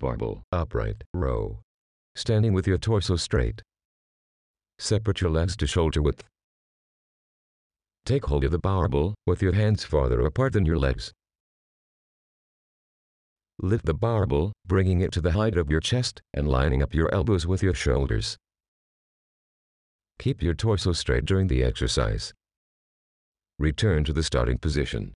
Barbell upright row. Standing with your torso straight. Separate your legs to shoulder width. Take hold of the barbell with your hands farther apart than your legs. Lift the barbell, bringing it to the height of your chest and lining up your elbows with your shoulders. Keep your torso straight during the exercise. Return to the starting position.